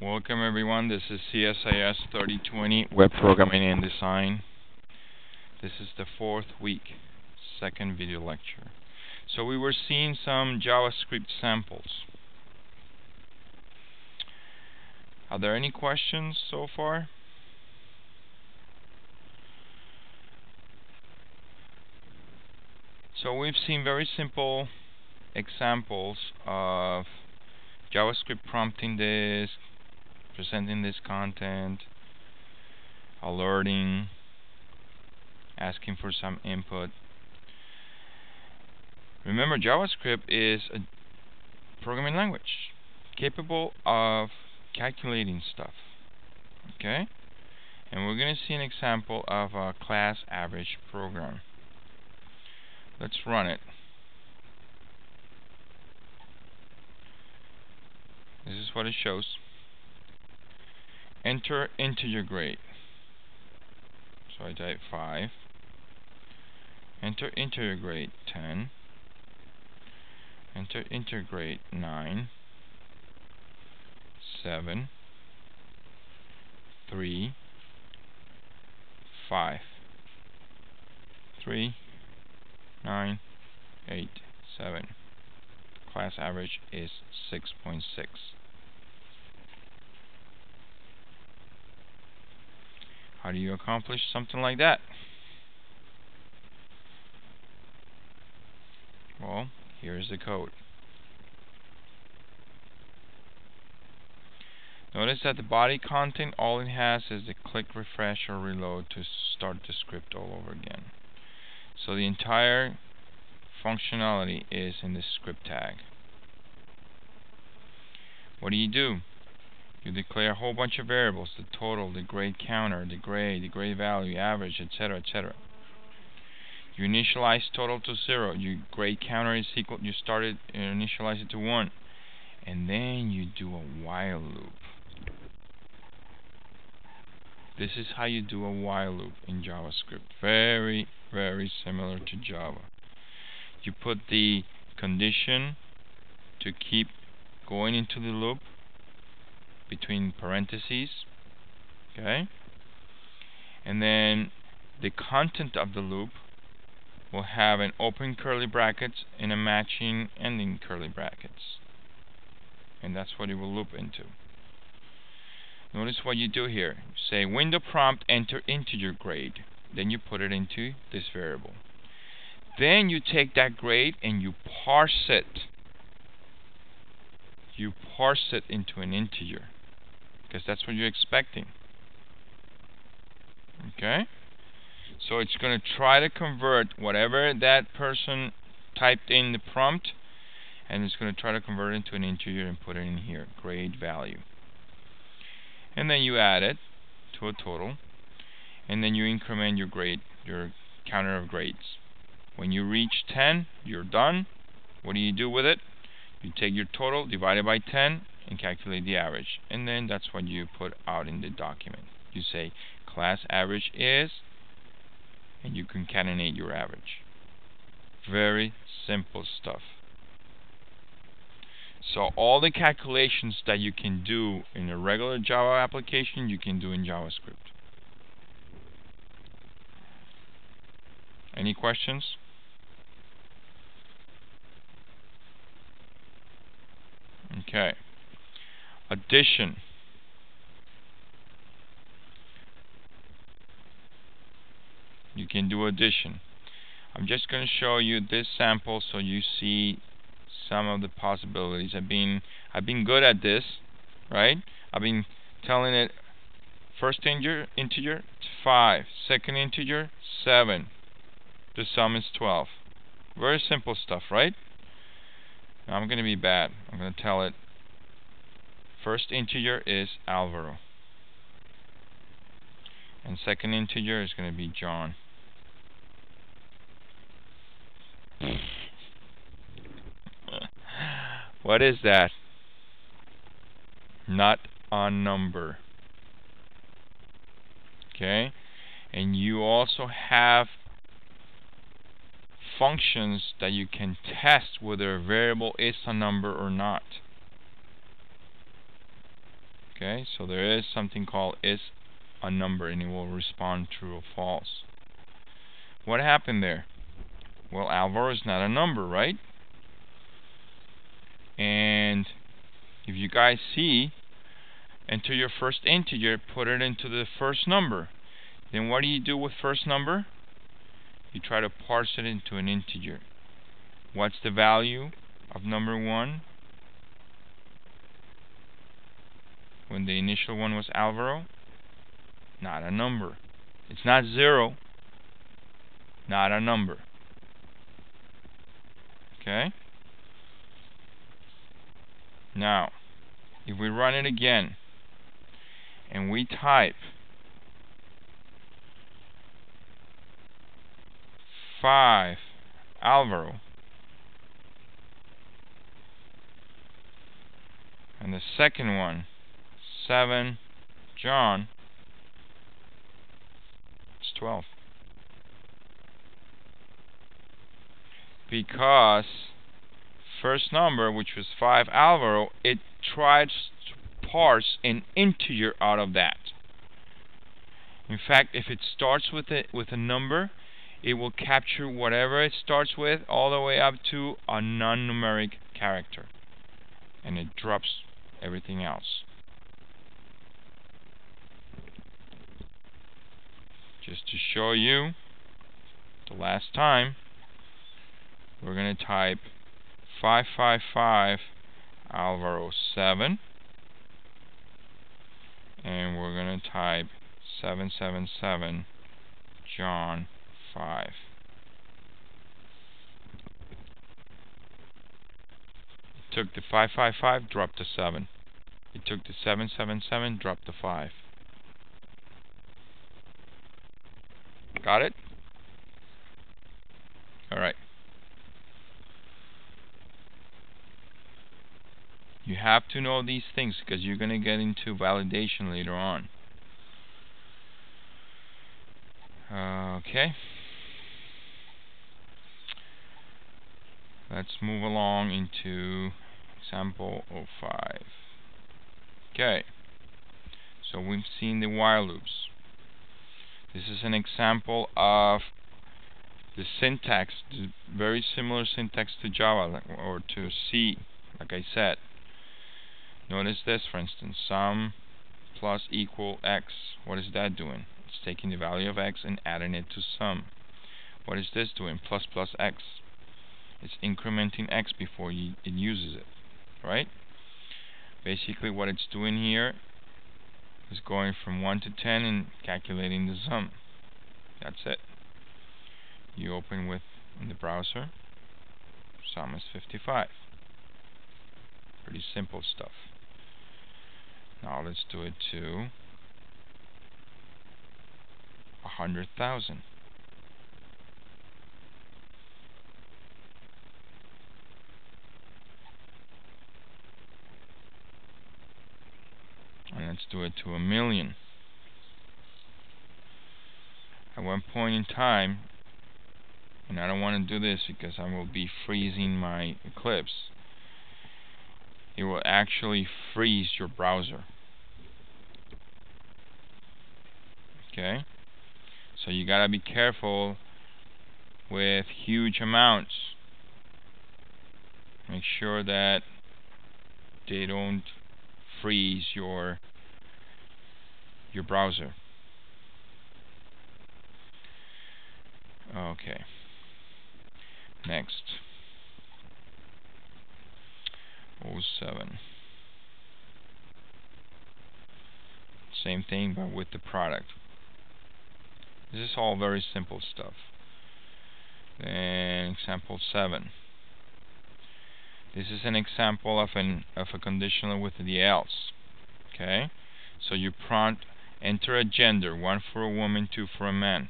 Welcome everyone, this is CSIS 3020 Web Programming and Design. This is the fourth week, second video lecture. So we were seeing some JavaScript samples. Are there any questions so far? So we've seen very simple examples of JavaScript prompting this, presenting this content, alerting, asking for some input. Remember, JavaScript is a programming language capable of calculating stuff. Okay? And we're going to see an example of a class average program. Let's run it. This is what it shows. Enter integer grade. So I type 5. Enter integer grade 10. Enter integer grade 9. 7. 3. 5. 3. 9. 8. 7. Class average is 6.6. How do you accomplish something like that? Well, here's the code. Notice that the body content, all it has is the click refresh or reload to start the script all over again. So the entire functionality is in the script tag. What do you do? You declare a whole bunch of variables, the total, the grade counter, the grade, the grade value, average, etc., etc. You initialize total to zero. Your grade counter is equal, you started, you initialize it to one. And then you do a while loop. This is how you do a while loop in JavaScript. Very, very similar to Java. You put the condition to keep going into the loop between parentheses okay? And then the content of the loop will have an open curly brackets and a matching ending curly brackets. And that's what it will loop into. Notice what you do here. Say window prompt enter integer grade. Then you put it into this variable. Then you take that grade and you parse it. You parse it into an integer because that's what you're expecting. Okay? So it's going to try to convert whatever that person typed in the prompt and it's going to try to convert it into an integer and put it in here, grade value. And then you add it to a total and then you increment your grade, your counter of grades. When you reach 10, you're done. What do you do with it? You take your total, divide it by 10, and calculate the average. And then that's what you put out in the document. You say class average is, and you concatenate your average. Very simple stuff. So all the calculations that you can do in a regular Java application, you can do in JavaScript. Any questions? Okay addition. You can do addition. I'm just going to show you this sample so you see some of the possibilities. I've been I've been good at this right? I've been telling it first integer integer 5 second integer 7 the sum is 12 very simple stuff right? Now I'm going to be bad. I'm going to tell it First integer is Alvaro. And second integer is going to be John. what is that? Not a number. Okay? And you also have functions that you can test whether a variable is a number or not. Okay, so there is something called is a number and it will respond true or false. What happened there? Well, Alvaro is not a number, right? And if you guys see, enter your first integer, put it into the first number. Then what do you do with first number? You try to parse it into an integer. What's the value of number 1? When the initial one was Alvaro? Not a number. It's not 0. Not a number. Okay? Now, if we run it again, and we type 5 Alvaro, and the second one 7 John, it's 12. Because first number, which was 5 Alvaro, it tries to parse an integer out of that. In fact, if it starts with a, with a number, it will capture whatever it starts with all the way up to a non-numeric character. And it drops everything else. Just to show you the last time, we're going to type 555 Alvaro 7 and we're going to type 777 John 5 it took the 555 dropped to 7 it took the 777 dropped to 5 got it alright You have to know these things because you're going to get into validation later on. Okay. Let's move along into example 05. Okay. So we've seen the while loops. This is an example of the syntax, very similar syntax to Java or to C, like I said. Notice this, for instance, sum plus equal x. What is that doing? It's taking the value of x and adding it to sum. What is this doing? Plus plus x. It's incrementing x before you, it uses it, right? Basically what it's doing here is going from 1 to 10 and calculating the sum. That's it. You open with in the browser, sum is 55. Pretty simple stuff. Now let's do it to 100,000. Let's do it to a million. At one point in time, and I don't want to do this because I will be freezing my Eclipse it will actually freeze your browser. Okay? So you gotta be careful with huge amounts. Make sure that they don't freeze your your browser. Okay. Next. 07 same thing but with the product this is all very simple stuff then example 7 this is an example of an of a conditional with the else okay so you prompt enter a gender one for a woman two for a man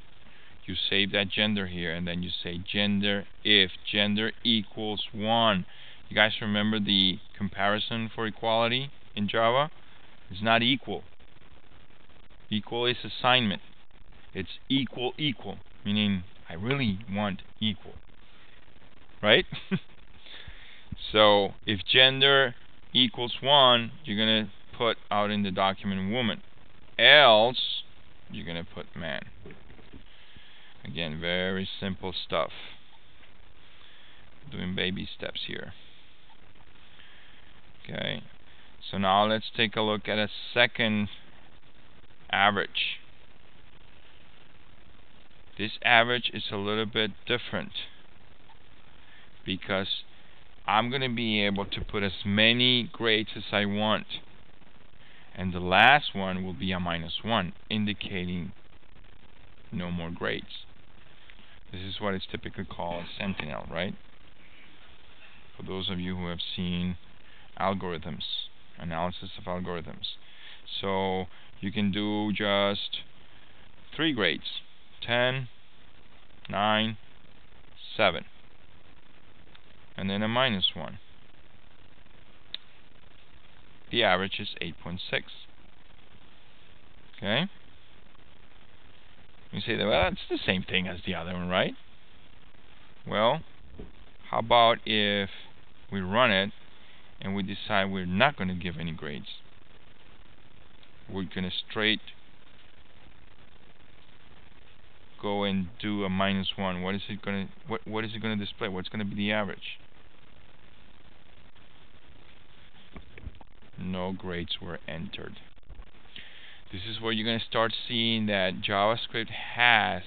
you save that gender here and then you say gender if gender equals 1 you guys remember the comparison for equality in Java? It's not equal. Equal is assignment. It's equal equal, meaning I really want equal. Right? so if gender equals 1, you're going to put out in the document woman. Else, you're going to put man. Again, very simple stuff. Doing baby steps here. Okay, so now let's take a look at a second average. This average is a little bit different because I'm going to be able to put as many grades as I want. And the last one will be a minus 1, indicating no more grades. This is what is typically called sentinel, right? For those of you who have seen algorithms, analysis of algorithms. So you can do just three grades 10, 9, 7, and then a minus 1. The average is 8.6. Okay? You say that, well, that's the same thing as the other one, right? Well, how about if we run it and we decide we're not going to give any grades? We're going to straight go and do a minus one. What is it going to what what is it going to display? What's going to be the average? No grades were entered. This is where you're going to start seeing that JavaScript has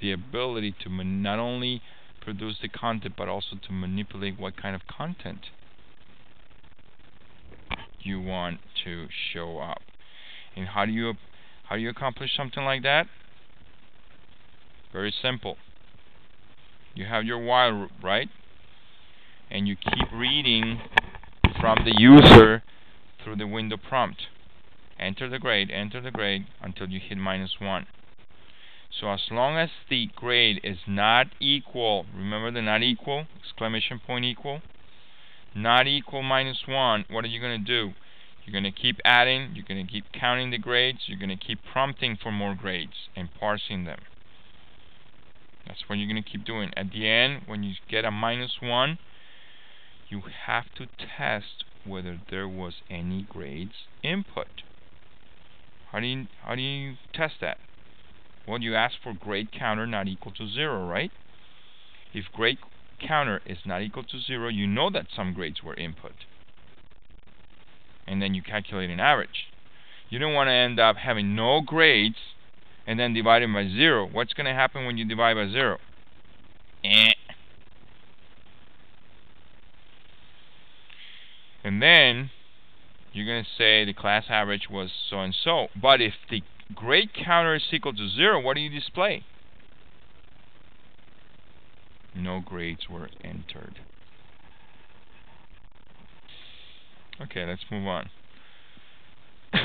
the ability to not only produce the content but also to manipulate what kind of content you want to show up. And how do you how do you accomplish something like that? Very simple. You have your while loop, right? And you keep reading from the user through the window prompt. Enter the grade, enter the grade until you hit minus 1. So as long as the grade is not equal, remember the not equal, exclamation point equal, not equal minus 1, what are you going to do? You're going to keep adding, you're going to keep counting the grades, you're going to keep prompting for more grades and parsing them. That's what you're going to keep doing. At the end, when you get a minus 1, you have to test whether there was any grades input. How do you, how do you test that? Well, you ask for grade counter not equal to 0, right? If grade counter is not equal to 0, you know that some grades were input. And then you calculate an average. You don't want to end up having no grades and then dividing by 0. What's going to happen when you divide by 0? Eh. And then you're going to say the class average was so and so. But if the grade counter is equal to 0, what do you display? No grades were entered. Okay, let's move on.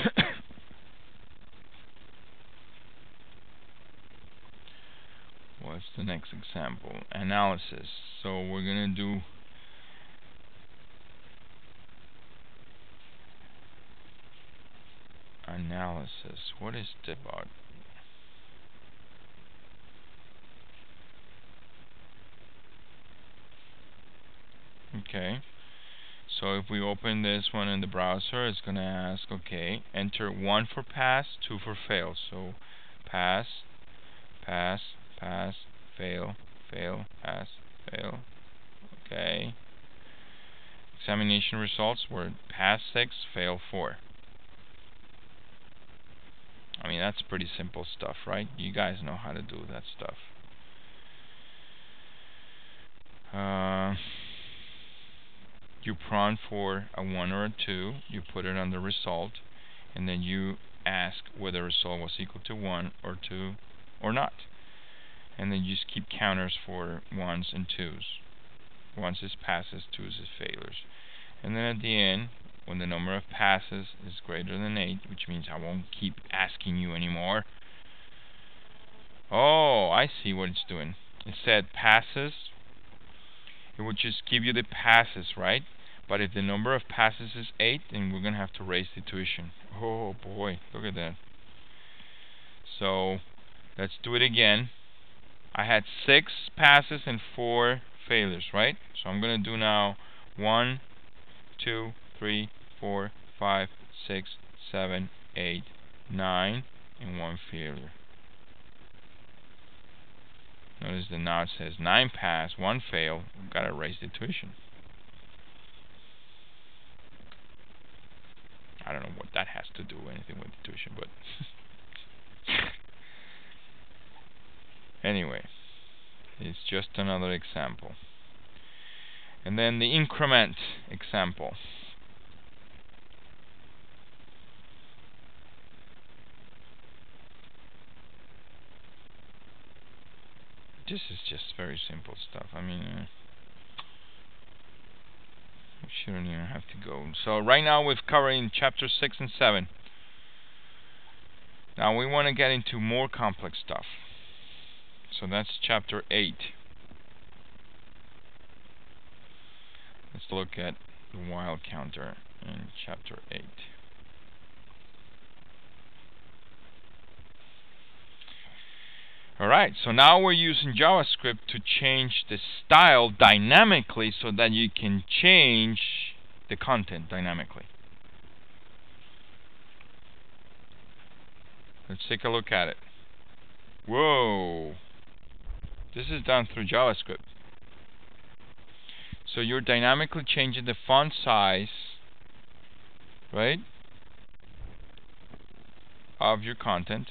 What's the next example? Analysis. So we're going to do analysis. What is debug? Okay. So if we open this one in the browser, it's going to ask, okay, enter 1 for pass, 2 for fail. So pass, pass, pass, fail, fail, pass, fail. Okay. Examination results were pass 6, fail 4. I mean, that's pretty simple stuff, right? You guys know how to do that stuff. Uh, you prompt for a 1 or a 2, you put it on the result, and then you ask whether the result was equal to 1 or 2 or not. And then you just keep counters for 1s and 2s. 1s is passes, 2s is failures. And then at the end, when the number of passes is greater than 8, which means I won't keep asking you anymore. Oh, I see what it's doing. It said passes. It would just give you the passes, right? But if the number of passes is 8, then we're going to have to raise the tuition. Oh boy, look at that. So, let's do it again. I had 6 passes and 4 failures, right? So I'm going to do now 1, 2, three, four, five, six, seven, eight, nine, and one failure. Notice the it says nine pass, one fail. We've got to raise the tuition. I don't know what that has to do anything with the tuition, but anyway, it's just another example. And then the increment example. This is just very simple stuff. I mean, uh, we shouldn't even have to go. So right now we've covered in chapter 6 and 7. Now we want to get into more complex stuff. So that's chapter 8. Let's look at the while counter in chapter 8. Alright, so now we're using JavaScript to change the style dynamically so that you can change the content dynamically. Let's take a look at it. Whoa! This is done through JavaScript. So you're dynamically changing the font size, right, of your content.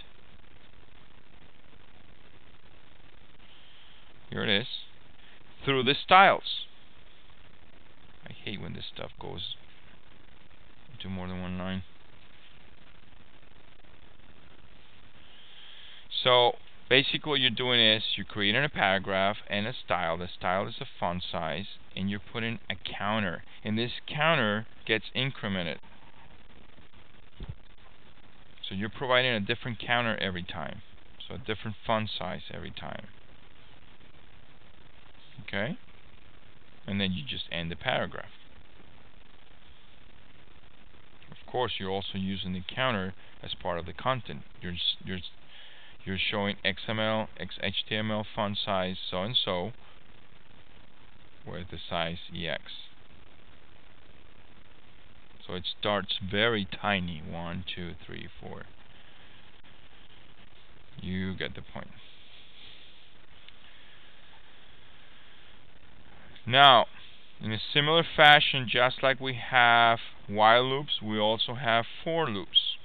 Here it is. Through the styles. I hate when this stuff goes into more than one line. So basically what you're doing is you're creating a paragraph and a style. The style is a font size and you're putting a counter. And this counter gets incremented. So you're providing a different counter every time. So a different font size every time okay. And then you just end the paragraph. Of course you're also using the counter as part of the content. You're you're you're showing XML XHTML font size so and so with the size EX so it starts very tiny. One two three four. You get the point Now, in a similar fashion, just like we have while loops, we also have for loops.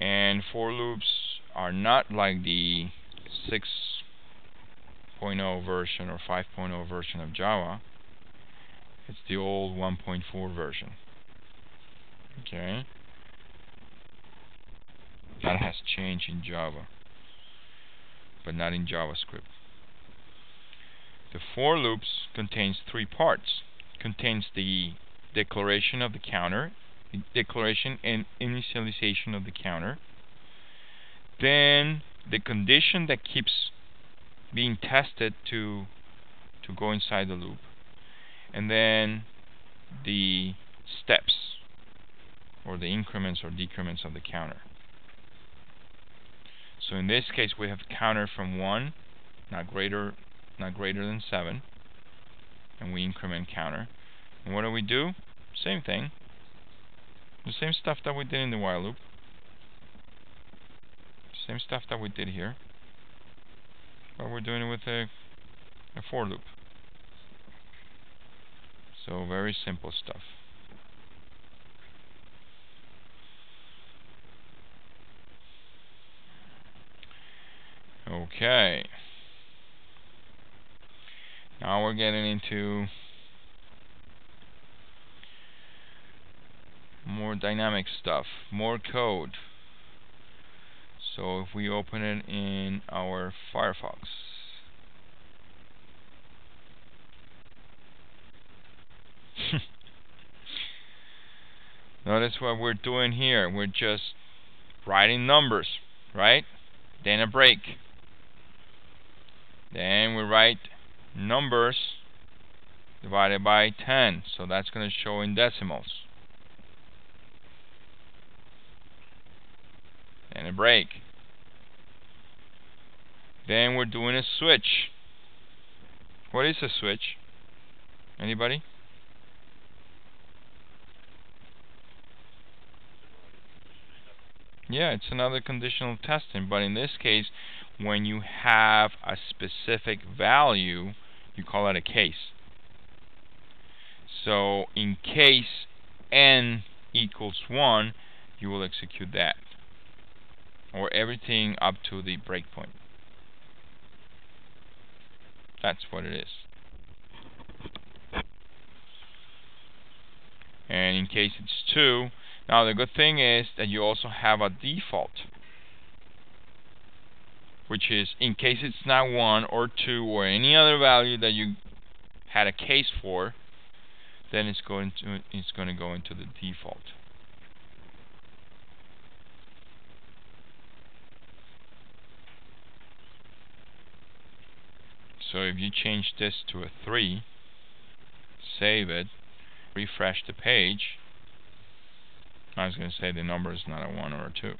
And for loops are not like the 6.0 version or 5.0 version of Java. It's the old 1.4 version. Okay. That has changed in Java, but not in JavaScript. The for loops contains three parts. contains the declaration of the counter, the declaration and initialization of the counter. Then the condition that keeps being tested to to go inside the loop. And then the steps or the increments or decrements of the counter. So in this case we have counter from 1 not greater not greater than 7 and we increment counter. And what do we do? Same thing. The same stuff that we did in the while loop. Same stuff that we did here. But we're doing it with a, a for loop. So very simple stuff. Okay now we're getting into more dynamic stuff, more code. So if we open it in our Firefox, Notice what we're doing here. We're just writing numbers, right? Then a break. Then we write numbers divided by 10 so that's going to show in decimals. And a break. Then we're doing a switch. What is a switch? Anybody? Yeah, it's another conditional testing, but in this case, when you have a specific value, you call it a case. So in case n equals 1, you will execute that. Or everything up to the breakpoint. That's what it is. And in case it's 2, now the good thing is that you also have a default which is in case it's not 1 or 2 or any other value that you had a case for then it's going to it's going to go into the default. So if you change this to a 3 save it refresh the page I was going to say the number is not a 1 or a 2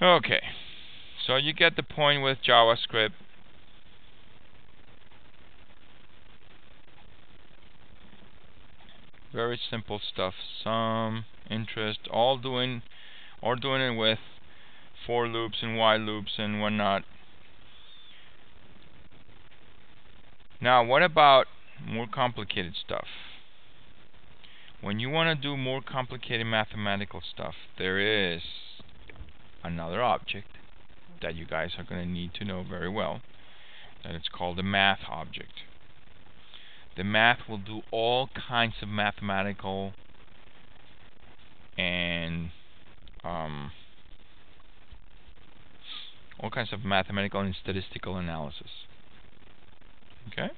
Okay, so you get the point with JavaScript. Very simple stuff. Sum, interest, all doing, all doing it with for loops and while loops and whatnot. Now, what about more complicated stuff? When you want to do more complicated mathematical stuff, there is another object that you guys are going to need to know very well and it's called the math object. The math will do all kinds of mathematical and um, all kinds of mathematical and statistical analysis. Okay?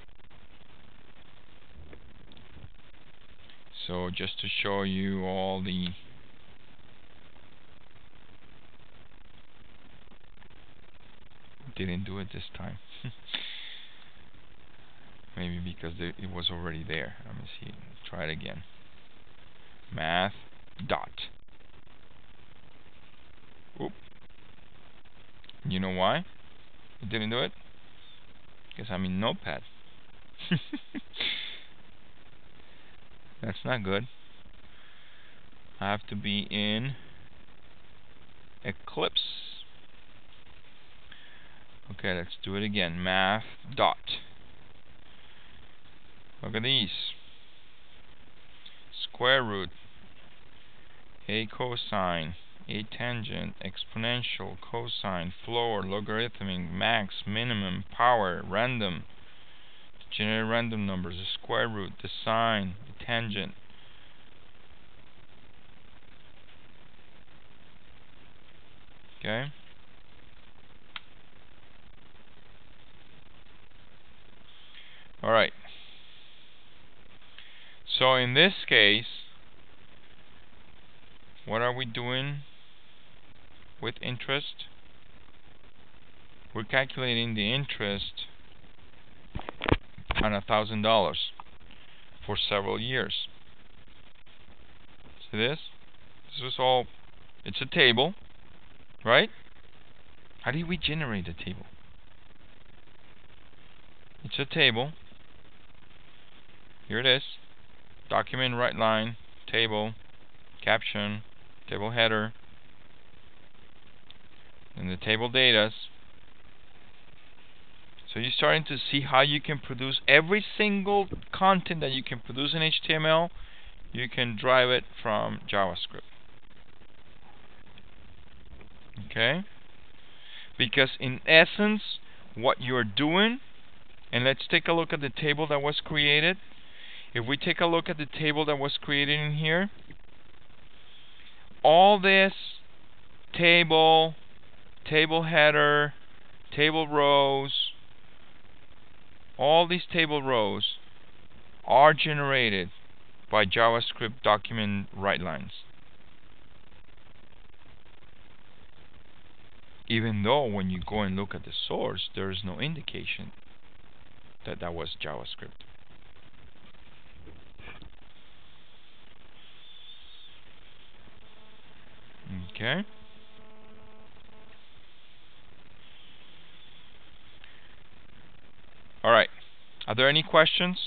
So just to show you all the didn't do it this time. Maybe because it was already there. Let me see. Try it again. Math dot. Oop. You know why it didn't do it? Because I'm in Notepad. That's not good. I have to be in Eclipse. Okay, let's do it again. Math dot. Look at these. Square root, a cosine, a tangent, exponential, cosine, floor, logarithmic, max, minimum, power, random, generate random numbers, the square root, the sine, the tangent. Okay. Alright. So in this case, what are we doing with interest? We're calculating the interest on a thousand dollars for several years. See this? This is all it's a table, right? How do we generate a table? It's a table here it is. Document write line, table, caption, table header, and the table data. So you're starting to see how you can produce every single content that you can produce in HTML, you can drive it from JavaScript. Okay? Because in essence, what you're doing, and let's take a look at the table that was created. If we take a look at the table that was created in here, all this table, table header, table rows, all these table rows are generated by JavaScript document write lines. Even though when you go and look at the source, there is no indication that that was JavaScript. Okay. All right. Are there any questions?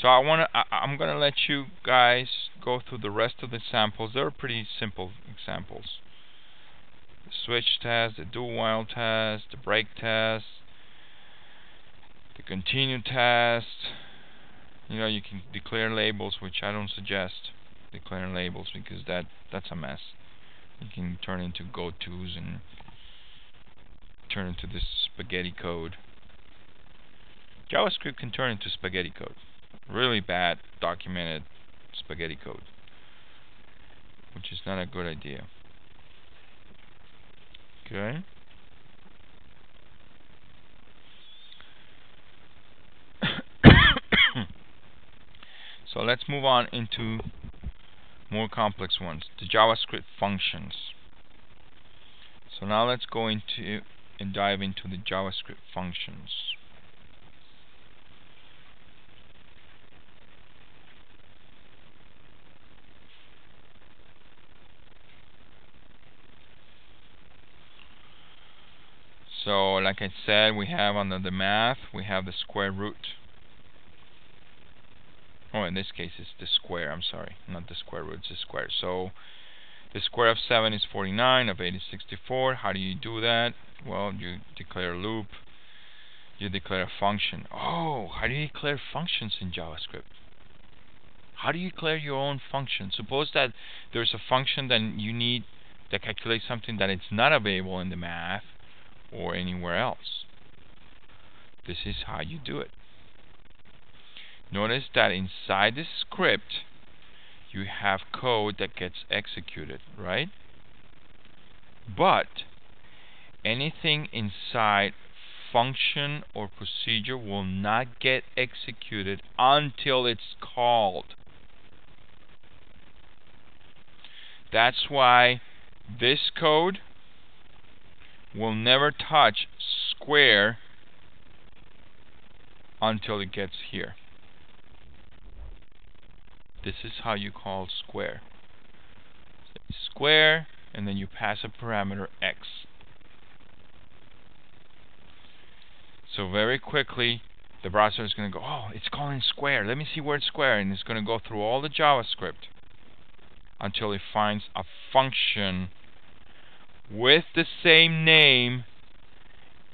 So I want to. I'm going to let you guys go through the rest of the samples. They're pretty simple examples. The switch test, the do while test, the break test, the continue test. You know, you can declare labels, which I don't suggest declaring labels because that that's a mess. You can turn into go-tos and turn into this spaghetti code. JavaScript can turn into spaghetti code. Really bad documented spaghetti code. Which is not a good idea. Okay. so let's move on into more complex ones, the JavaScript functions. So now let's go into and dive into the JavaScript functions. So like I said, we have under the math, we have the square root. Oh, in this case, it's the square. I'm sorry, not the square root, it's the square. So the square of 7 is 49, of 8 is 64. How do you do that? Well, you declare a loop. You declare a function. Oh, how do you declare functions in JavaScript? How do you declare your own function? Suppose that there's a function that you need that calculates something that it's not available in the math or anywhere else. This is how you do it. Notice that inside the script you have code that gets executed, right? But anything inside function or procedure will not get executed until it's called. That's why this code will never touch square until it gets here. This is how you call square. Square, and then you pass a parameter x. So very quickly, the browser is going to go, oh, it's calling square. Let me see where it's square. And it's going to go through all the JavaScript until it finds a function with the same name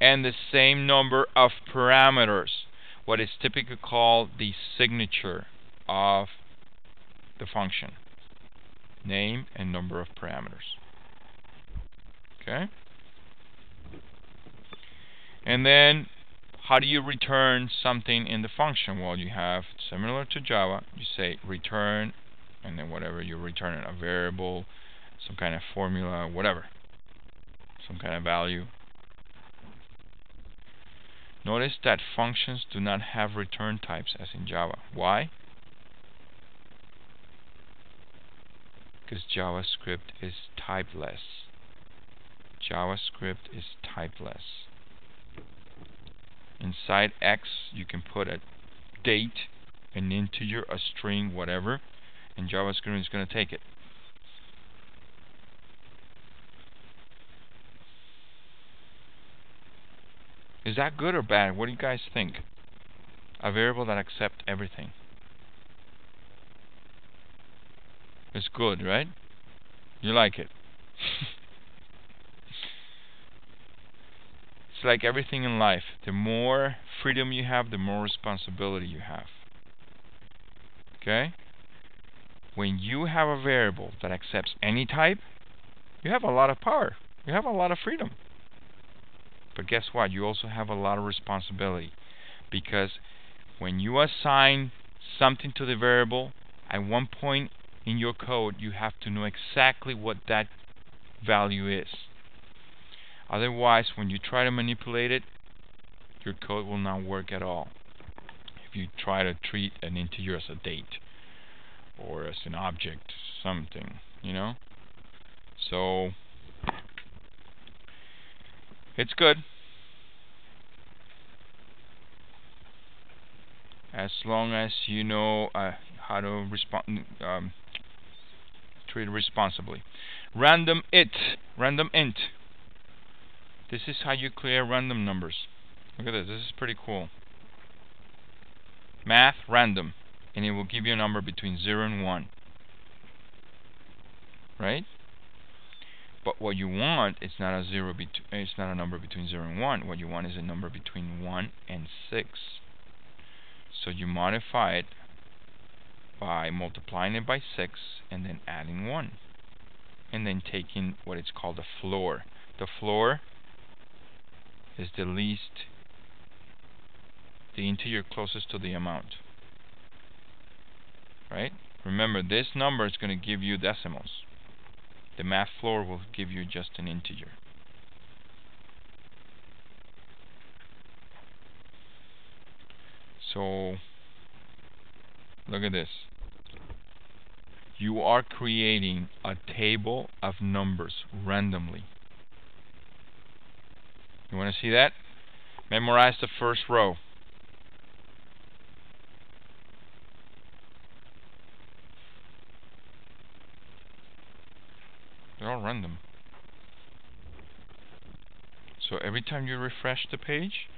and the same number of parameters. What is typically called the signature of the function name and number of parameters okay and then how do you return something in the function well you have similar to Java you say return and then whatever you return a variable some kind of formula whatever some kind of value Notice that functions do not have return types as in Java. Why? Because JavaScript is typeless. JavaScript is typeless. Inside X, you can put a date, an integer, a string, whatever, and JavaScript is going to take it. Is that good or bad? What do you guys think? A variable that accepts everything. It's good, right? You like it. it's like everything in life. The more freedom you have, the more responsibility you have. Okay? When you have a variable that accepts any type, you have a lot of power. You have a lot of freedom. But guess what? You also have a lot of responsibility. Because when you assign something to the variable, at one point in your code, you have to know exactly what that value is. Otherwise, when you try to manipulate it, your code will not work at all. If you try to treat an integer as a date or as an object, something, you know? So, it's good. As long as you know uh, how to respond, um, treat responsibly. Random it, random int. This is how you clear random numbers. Look at this, this is pretty cool. Math, random. and it will give you a number between 0 and 1 right but what you want is not a zero it's not a number between 0 and 1 what you want is a number between 1 and 6 so you modify it by multiplying it by 6 and then adding 1 and then taking what is called the floor. The floor is the least the integer closest to the amount. Right? Remember this number is going to give you decimals. The math floor will give you just an integer. So look at this. You are creating a table of numbers randomly. You want to see that? Memorize the first row. They're all random. So every time you refresh the page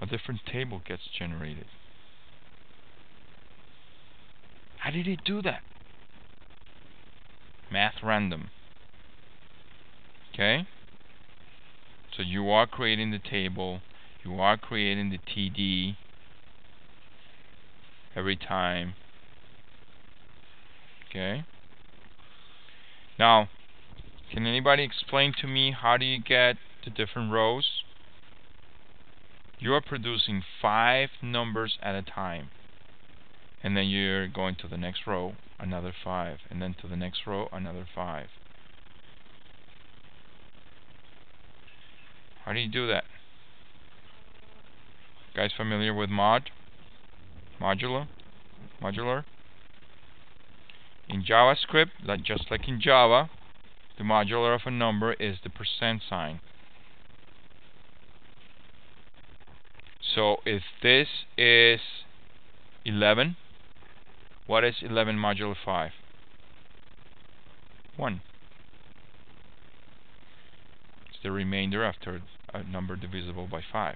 a different table gets generated how did it do that? Math random. Okay? So you are creating the table, you are creating the TD every time. Okay? Now, can anybody explain to me how do you get the different rows? You are producing five numbers at a time and then you're going to the next row another 5 and then to the next row another 5 how do you do that? Guys familiar with mod? Modular? Modular? In JavaScript like just like in Java the modular of a number is the percent sign. So if this is 11 what is 11 modulo 5? 1. It's the remainder after a number divisible by 5.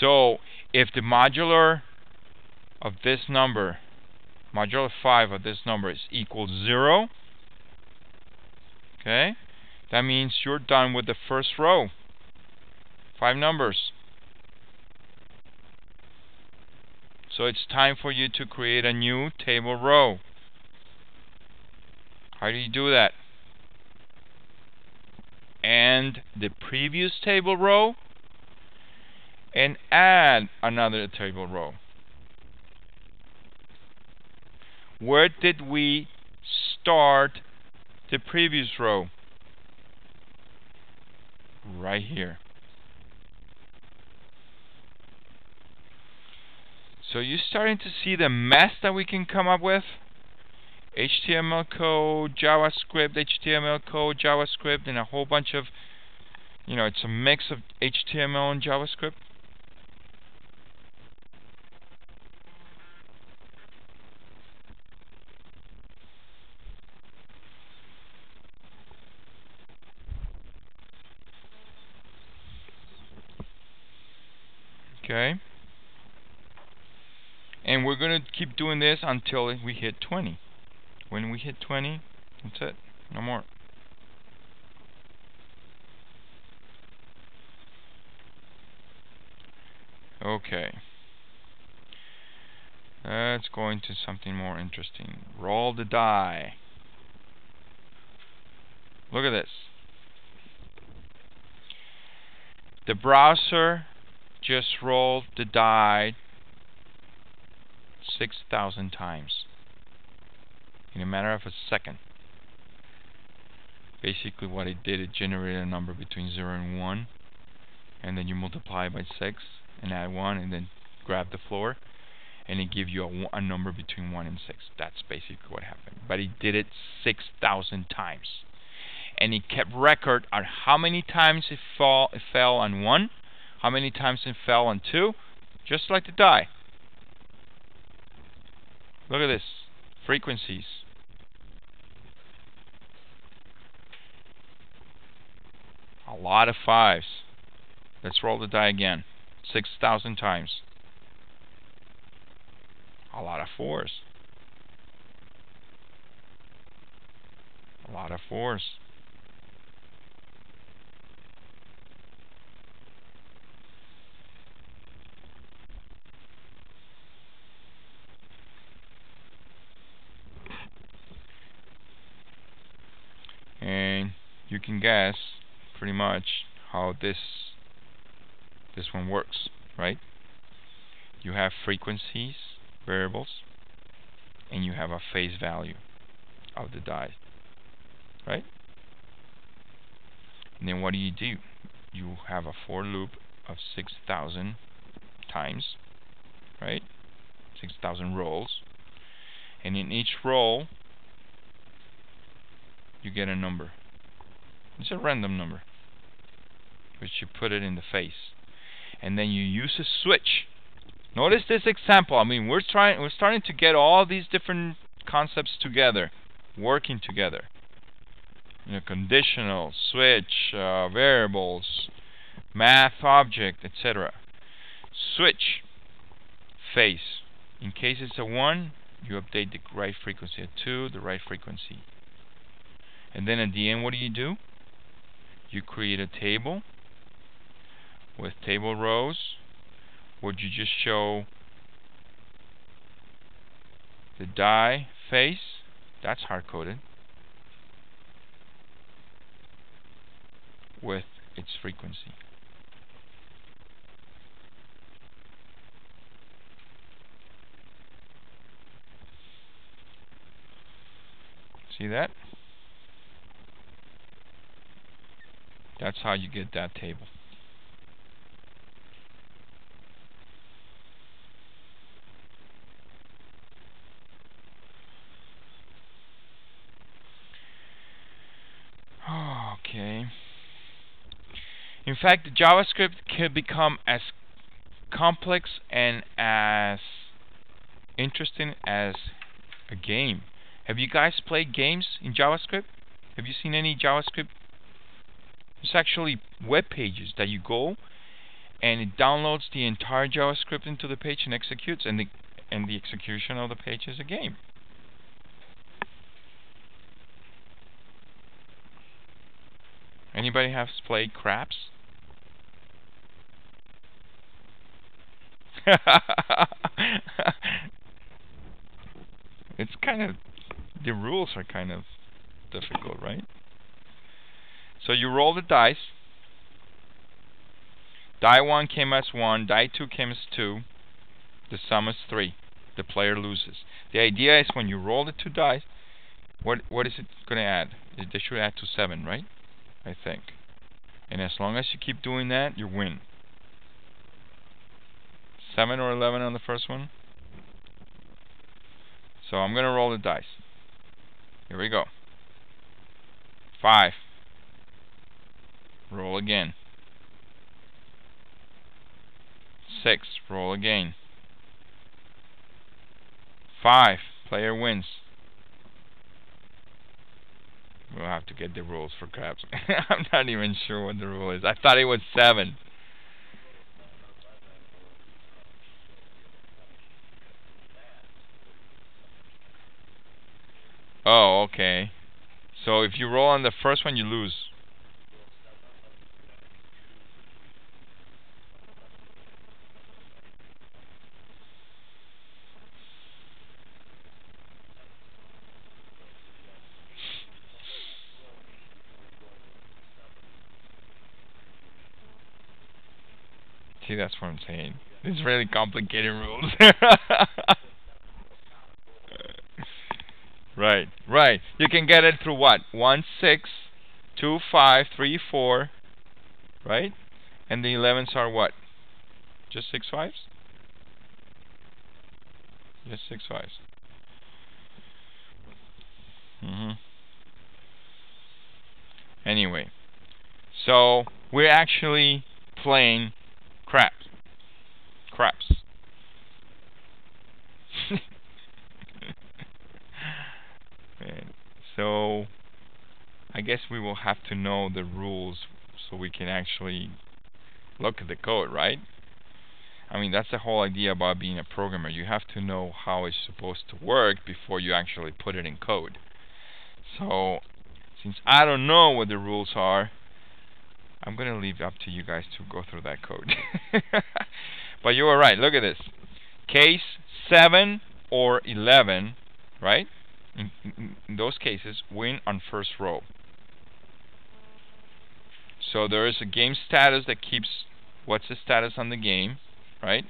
So, if the modular of this number, modulo 5 of this number is equal to 0, okay, that means you're done with the first row. Five numbers. So it's time for you to create a new table row. How do you do that? And the previous table row and add another table row. Where did we start the previous row? Right here. So you're starting to see the mess that we can come up with. HTML code, JavaScript, HTML code, JavaScript, and a whole bunch of, you know, it's a mix of HTML and JavaScript. Okay and we're going to keep doing this until we hit 20 when we hit 20 that's it. No more. Okay. Let's go into something more interesting. Roll the die. Look at this. The browser just rolled the die 6,000 times in a matter of a second. Basically what it did, it generated a number between 0 and 1 and then you multiply by 6 and add 1 and then grab the floor and it gives you a, a number between 1 and 6. That's basically what happened. But it did it 6,000 times. And it kept record on how many times it, fall, it fell on 1, how many times it fell on 2, just like the die. Look at this. Frequencies. A lot of fives. Let's roll the die again. 6,000 times. A lot of fours. A lot of fours. And you can guess pretty much how this this one works right? You have frequencies variables and you have a face value of the die right? And then what do you do? You have a for loop of 6000 times right? 6000 rolls. And in each roll you get a number. It's a random number but you put it in the face. And then you use a switch. Notice this example. I mean we're trying we're starting to get all these different concepts together working together. You know, conditional switch uh, variables math object etc switch face in case it's a 1 you update the right frequency at 2 the right frequency and then at the end what do you do? You create a table with table rows would you just show the die face. That's hard coded with its frequency. See that that's how you get that table Okay. In fact, JavaScript can become as complex and as interesting as a game. Have you guys played games in JavaScript? Have you seen any JavaScript? It's actually web pages that you go and it downloads the entire JavaScript into the page and executes and the and the execution of the page is a game. Anybody have played craps? it's kind of the rules are kind of difficult, right? So you roll the dice. Die 1 came as 1, die 2 came as 2. The sum is 3. The player loses. The idea is when you roll the two dice, what what is it going to add? They should add to 7, right? I think. And as long as you keep doing that, you win. 7 or 11 on the first one. So I'm going to roll the dice. Here we go. 5. Roll again. 6. Roll again. 5. Player wins. We'll have to get the rules for craps. I'm not even sure what the rule is. I thought it was 7. Oh, okay. So if you roll on the first one, you lose. See, that's what I'm saying. It's really complicated rules. right, right. You can get it through what? 1, 6, 2, 5, 3, 4. Right? And the 11s are what? Just 6 fives? Just 6 fives. Mm -hmm. Anyway, so we're actually playing craps. Craps. so I guess we will have to know the rules so we can actually look at the code, right? I mean, that's the whole idea about being a programmer. You have to know how it's supposed to work before you actually put it in code. So, since I don't know what the rules are, I'm going to leave it up to you guys to go through that code. but you were right. Look at this. Case 7 or 11, right? In, in, in those cases, win on first row. So there is a game status that keeps what's the status on the game, right?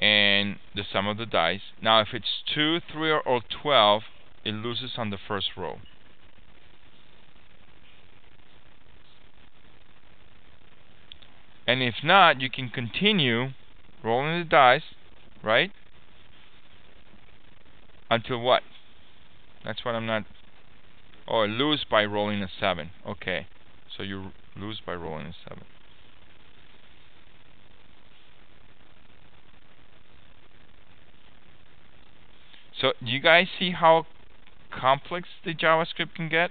And the sum of the dice. Now, if it's 2, 3, or 12, it loses on the first row. And if not, you can continue rolling the dice, right? Until what? That's what I'm not... Oh, lose by rolling a 7. Okay. So you lose by rolling a 7. So, do you guys see how complex the JavaScript can get?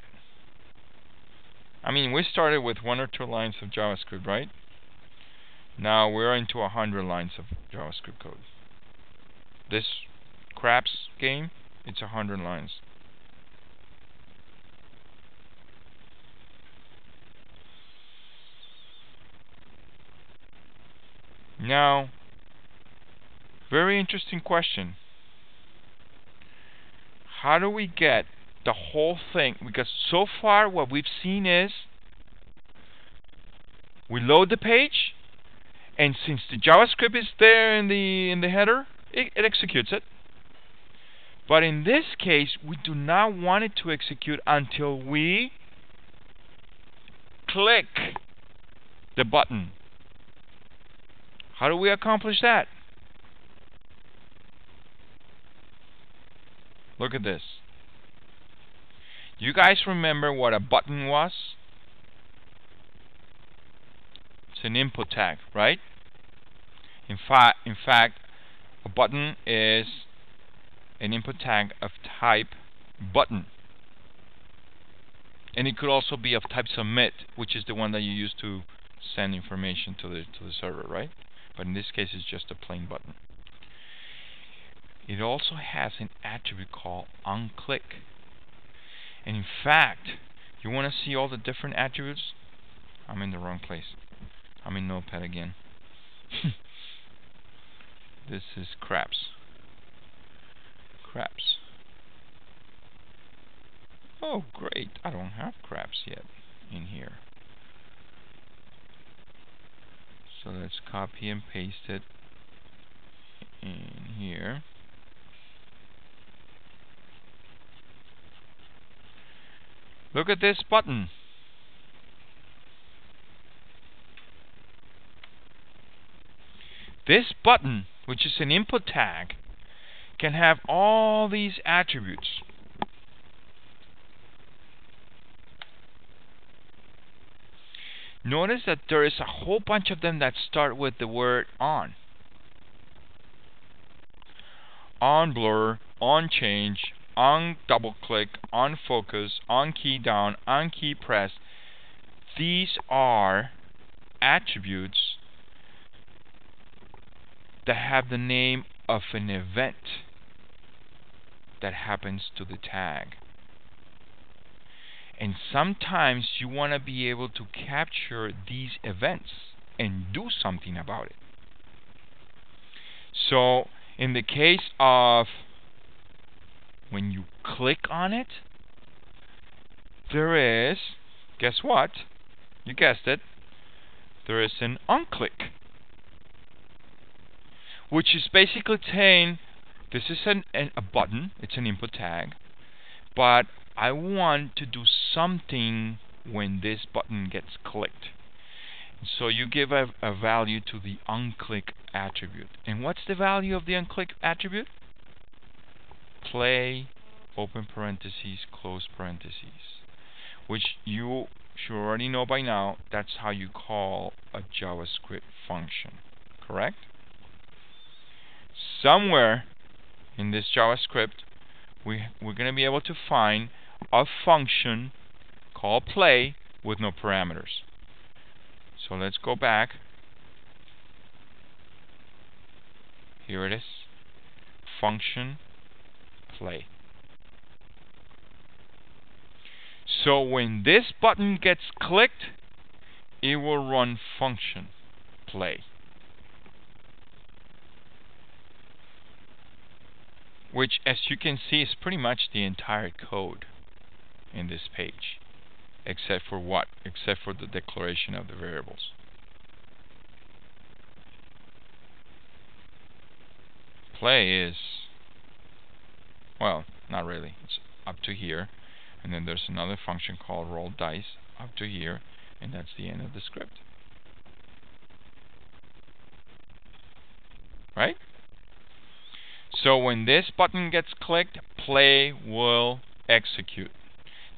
I mean, we started with one or two lines of JavaScript, right? Now we're into a hundred lines of JavaScript code. This craps game, it's a hundred lines. Now, very interesting question. How do we get the whole thing? Because so far what we've seen is we load the page and since the JavaScript is there in the in the header, it, it executes it. But in this case, we do not want it to execute until we click the button. How do we accomplish that? Look at this. You guys remember what a button was? It's an input tag, right? In fact, in fact, a button is an input tag of type button. And it could also be of type submit, which is the one that you use to send information to the to the server, right? But in this case, it's just a plain button. It also has an attribute called onClick. And in fact, you want to see all the different attributes? I'm in the wrong place. I'm in Notepad again. this is craps. Craps. Oh, great. I don't have craps yet in here. So let's copy and paste it in here. Look at this button. This button, which is an input tag, can have all these attributes. Notice that there is a whole bunch of them that start with the word on. On blur, on change, on double click, on focus, on key down, on key press. These are attributes that have the name of an event that happens to the tag. And sometimes you want to be able to capture these events and do something about it. So, in the case of when you click on it, there is, guess what? You guessed it, there is an onclick which is basically saying this is an, an, a button, it's an input tag, but I want to do something when this button gets clicked. So you give a, a value to the onClick attribute. And what's the value of the onClick attribute? Play, open parentheses, close parentheses. Which you should already know by now, that's how you call a JavaScript function. Correct? Somewhere in this JavaScript we, we're going to be able to find a function called play with no parameters. So let's go back Here it is. Function play. So when this button gets clicked, it will run function play. Which, as you can see, is pretty much the entire code in this page. Except for what? Except for the declaration of the variables. Play is, well, not really. It's up to here. And then there's another function called roll dice up to here. And that's the end of the script. Right? So when this button gets clicked, play will execute.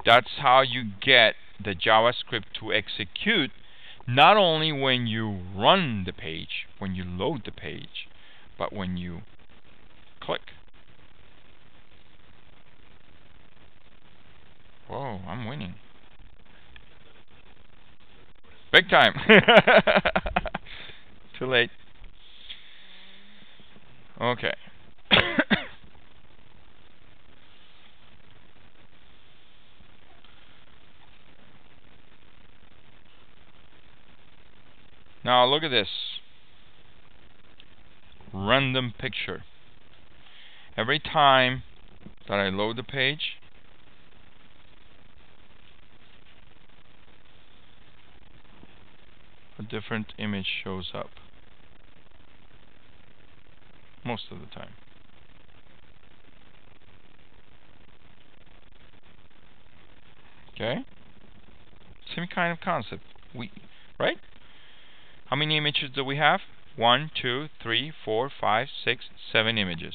That's how you get the JavaScript to execute not only when you run the page, when you load the page, but when you click. Whoa, I'm winning. Big time. Too late. Okay. Now look at this. Random picture. Every time that I load the page, a different image shows up. Most of the time. Okay? Same kind of concept. We right? How many images do we have? One, two, three, four, five, six, seven images.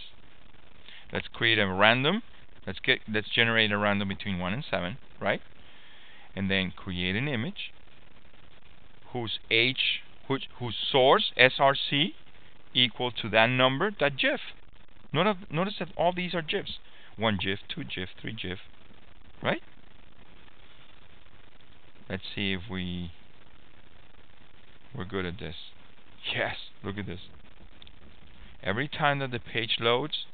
Let's create a random. Let's get let's generate a random between one and seven, right? And then create an image whose h whose, whose source src equal to that number, that GIF. Notice, notice that all these are GIFs. One GIF, two GIF, three GIF, right? Let's see if we we're good at this. Yes, look at this. Every time that the page loads,